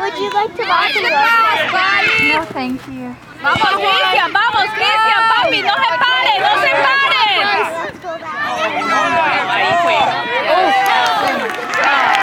Would you like to walk with us? No, thank you. Vamos, Cristian, vamos, Cristian, papi, no se pare, no se paren.